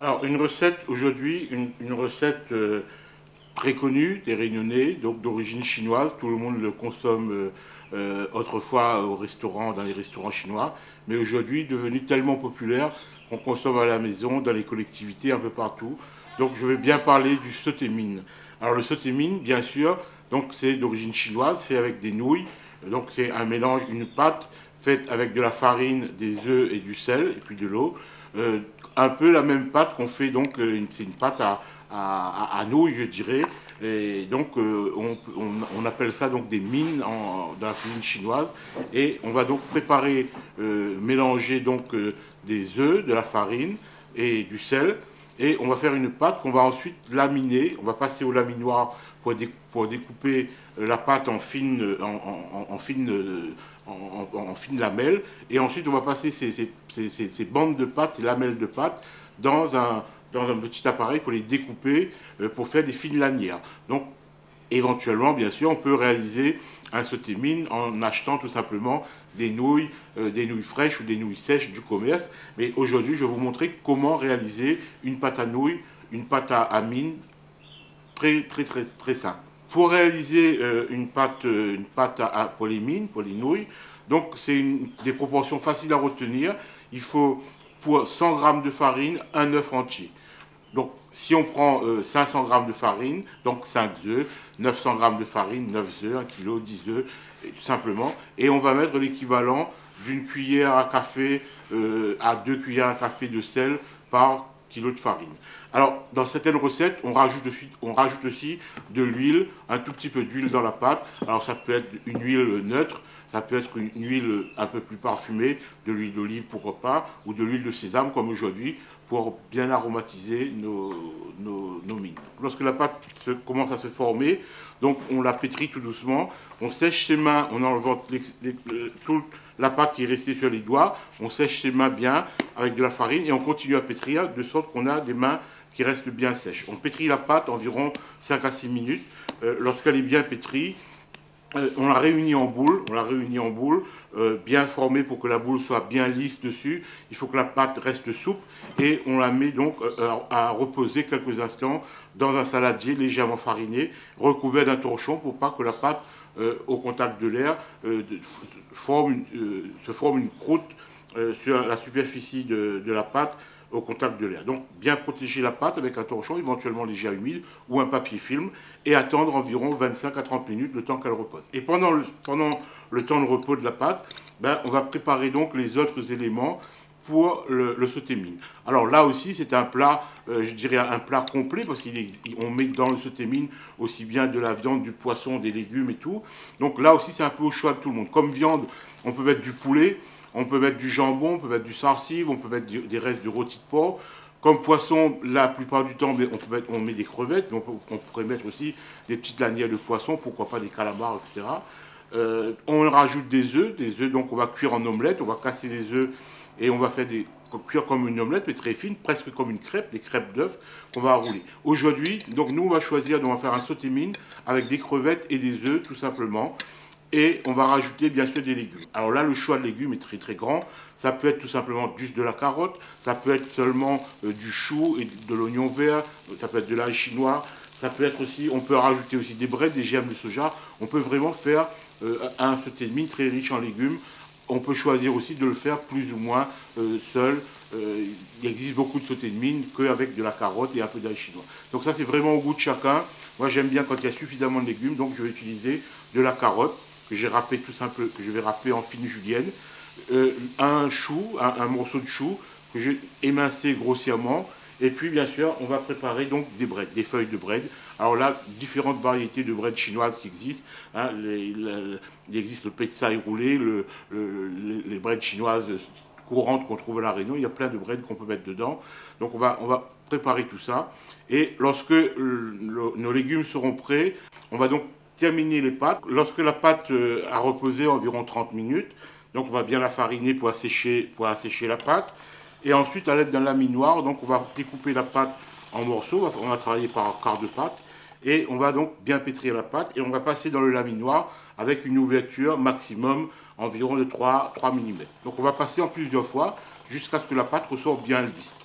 Alors, une recette aujourd'hui, une, recette euh, très connue des Réunionnais, donc d'origine chinoise. Tout le monde le consomme euh, euh, autrefois au restaurant, dans les restaurants chinois, mais aujourd'hui devenu tellement populaire qu'on consomme à la maison, dans les collectivités, un peu partout. Donc, je vais bien parler du sauté mine. Alors, le sauté mine, bien sûr, donc c'est d'origine chinoise, fait avec des nouilles. Donc, c'est un mélange, une pâte faite avec de la farine, des œufs et du sel, et puis de l'eau un peu la même pâte qu'on fait, donc euh, c'est une pâte à, à, nouilles, je dirais. Et donc, euh, on, appelle ça donc des mines dans la cuisine chinoise. Et on va donc préparer, euh, mélanger donc des œufs, de la farine et du sel. Et on va faire une pâte qu'on va ensuite laminer. On va passer au laminoir pour, découper la pâte en fines, en, fine, en, fine lamelles. Et ensuite, on va passer ces, bandes de pâte, ces lamelles de pâte, dans un, dans un petit appareil pour les découper, euh, pour faire des fines lanières. Donc, éventuellement, bien sûr, on peut réaliser un sauté mine en achetant tout simplement des nouilles, euh, des nouilles fraîches ou des nouilles sèches du commerce. Mais aujourd'hui, je vais vous montrer comment réaliser une pâte à nouilles, une pâte à, mine très, très, très, très simple. Pour réaliser euh, une pâte, euh, une pâte à, les nouilles, donc c'est des proportions faciles à retenir. Il faut pour 100 g de farine, un œuf entier. Donc si on prend 500 euh, g de farine, donc 5 œufs, 900 g de farine, 9 œufs, 1 kg, 10 œufs, tout simplement. Et on va mettre l'équivalent d'une cuillère à café à deux cuillères à café de sel par kilo de farine. Alors, dans certaines recettes, on rajoute, aussi, on rajoute aussi de l'huile, un tout petit peu d'huile dans la pâte. Alors, ça peut être une huile neutre, ça peut être une huile un peu plus parfumée, de l'huile d'olive, pourquoi pas, ou de l'huile de sésame, comme aujourd'hui, pour bien aromatiser nos, nos, mines. Lorsque la pâte commence à se former, donc on la pétrit tout doucement, on sèche ses mains on enlevant toute la pâte qui est restée sur les doigts, on sèche ses mains bien avec de la farine et on continue à pétrir de sorte qu'on a des mains qui restent bien sèches. On pétrit la pâte environ 5 à 6 minutes. Euh, lorsqu'elle est bien pétrie, euh, on la réunit en boule, on la réunit en boule, euh, bien formée pour que la boule soit bien lisse dessus. Il faut que la pâte reste souple et on la met donc euh, à reposer quelques instants dans un saladier légèrement fariné, recouvert d'un torchon pour pas que la pâte, au contact de l'air, forme, se forme une croûte sur la superficie de la pâte au contact de l'air. Donc bien protéger la pâte avec un torchon, éventuellement léger humide ou un papier film, et attendre environ 25 à 30 minutes le temps qu'elle repose. Et pendant le, pendant le temps de repos de la pâte, ben, on va préparer donc les autres éléments pour le, le sauté mine. Alors là aussi, c'est un plat, euh, je dirais un plat complet, parce qu'on met dans le sauté mine aussi bien de la viande, du poisson, des légumes et tout. Donc là aussi, c'est un peu au choix de tout le monde. Comme viande, on peut mettre du poulet, on peut mettre du jambon, on peut mettre du sarcive, on peut mettre des restes de rôti de porc. Comme poisson, la plupart du temps, on, peut on met des crevettes, mais on, pourrait mettre aussi des petites lanières de poisson, pourquoi pas des calamars, etc. Euh, on rajoute des œufs, des œufs, donc on va cuire en omelette, on va casser les œufs et on va faire des cuire comme une omelette, mais très fine, presque comme une crêpe, des crêpes d'œufs qu'on va rouler. Aujourd'hui, donc nous on va choisir, on va faire un sauté mine avec des crevettes et des œufs, tout simplement et on va rajouter bien sûr des légumes. Alors là, le choix de légumes est très très grand. Ça peut être tout simplement juste de la carotte, ça peut être seulement euh, du chou et de l'oignon vert, ça peut être de l'ail chinois, ça peut être aussi, on peut rajouter aussi des brettes, des germes de soja. On peut vraiment faire euh, un sauté de mine très riche en légumes. On peut choisir aussi de le faire plus ou moins euh, seul. il existe beaucoup de sautés de mine qu'avec de la carotte et un peu d'ail chinois. Donc ça c'est vraiment au goût de chacun. Moi j'aime bien quand il y a suffisamment de légumes, donc je vais utiliser de la carotte que j'ai râpé tout simple, que je vais râper en fine julienne, euh, un chou, un, morceau de chou que j'ai émincé grossièrement, et puis bien sûr on va préparer donc des breads, des feuilles de bread. Alors là, différentes variétés de bread chinoises qui existent. Hein, il existe le petsai roulé, le, les breads chinoises courantes qu'on trouve à la Réunion. Il y a plein de bread qu'on peut mettre dedans. Donc on va, on va préparer tout ça. Et lorsque nos légumes seront prêts, on va donc terminer les pâtes. Lorsque la pâte euh, a reposé environ 30 minutes, donc on va bien la fariner pour assécher, pour assécher la pâte. Et ensuite, à l'aide d'un laminoir, donc on va découper la pâte en morceaux. On va travailler par quart de pâte. Et on va donc bien pétrir la pâte et on va passer dans le laminoir avec une ouverture maximum environ de 3, 3 mm. Donc on va passer en plusieurs fois jusqu'à ce que la pâte ressorte bien lisse.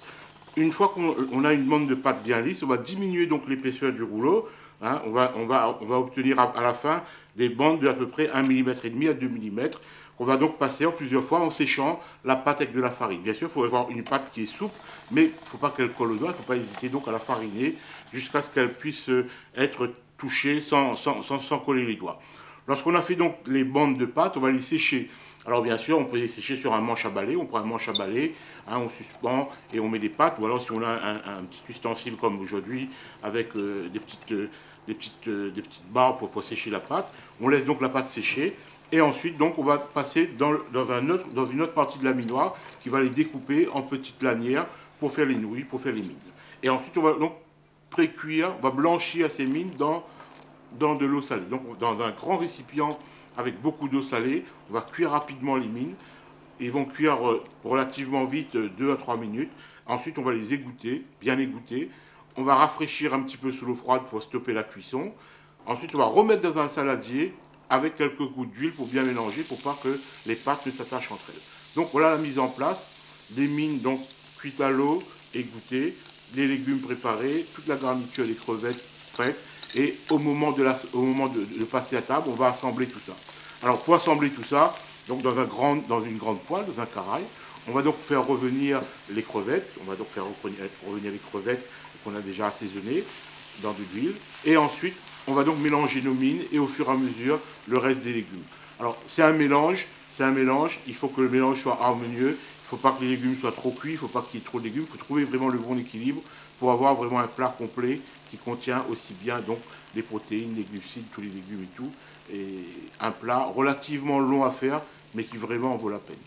une fois qu'on a une bande de pâte bien lisse, on va diminuer donc l'épaisseur du rouleau. Hein. on, va, obtenir à, la fin des bandes de à peu près 1 mm et à 2 mm. On va donc passer en plusieurs fois en séchant la pâte avec de la farine. Bien sûr, il faut avoir une pâte qui est souple, mais il ne faut pas qu'elle colle au doigt, il ne faut pas hésiter donc à la fariner jusqu'à ce qu'elle puisse euh, être touchée sans, coller les doigts. Lorsqu'on a fait donc les bandes de pâte, on va les sécher. Alors bien sûr, on peut les sécher sur un manche à balai, on prend un manche à balai, hein, on suspend et on met des pâtes, ou alors si on a un, petit ustensile comme aujourd'hui avec euh, des, petites, euh, des, petites, des petites barres pour, pour sécher la pâte, on laisse donc la pâte sécher et ensuite, donc, on va passer dans, un autre, dans une autre partie de la minoire qui va les découper en petites lanières pour faire les nouilles, pour faire les mines. Et ensuite, on va donc pré-cuire, on va blanchir ces mines dans, dans de l'eau salée. Donc, dans un grand récipient avec beaucoup d'eau salée, on va cuire rapidement les mines. Ils vont cuire euh, relativement vite, 2 à 3 minutes. Ensuite, on va les égoutter, bien égoutter. On va rafraîchir un petit peu sous l'eau froide pour stopper la cuisson. Ensuite, on va remettre dans un saladier avec quelques gouttes d'huile pour bien mélanger, pour pas que les pâtes ne s'attachent entre elles. Donc voilà la mise en place. Des mines donc cuites à l'eau, égouttées, les légumes préparés, toute la garniture des crevettes prêtes. Et au moment, de, la, au moment de, passer à table, on va assembler tout ça. Alors pour assembler tout ça, donc dans, un dans une grande poêle, dans un carail, on va donc faire revenir les crevettes. On va donc faire revenir les crevettes qu'on a déjà assaisonnées dans de l'huile. Et ensuite, on va donc mélanger nos mines et au fur et à mesure le reste des légumes. Alors c'est un mélange, c'est un mélange, il faut que le mélange soit harmonieux, il ne faut pas que les légumes soient trop cuits, il ne faut pas qu'il y ait trop de légumes, il faut trouver vraiment le bon équilibre pour avoir vraiment un plat complet qui contient aussi bien donc les protéines, les glucides, tous les légumes et tout, et un plat relativement long à faire, mais qui vraiment en vaut la peine.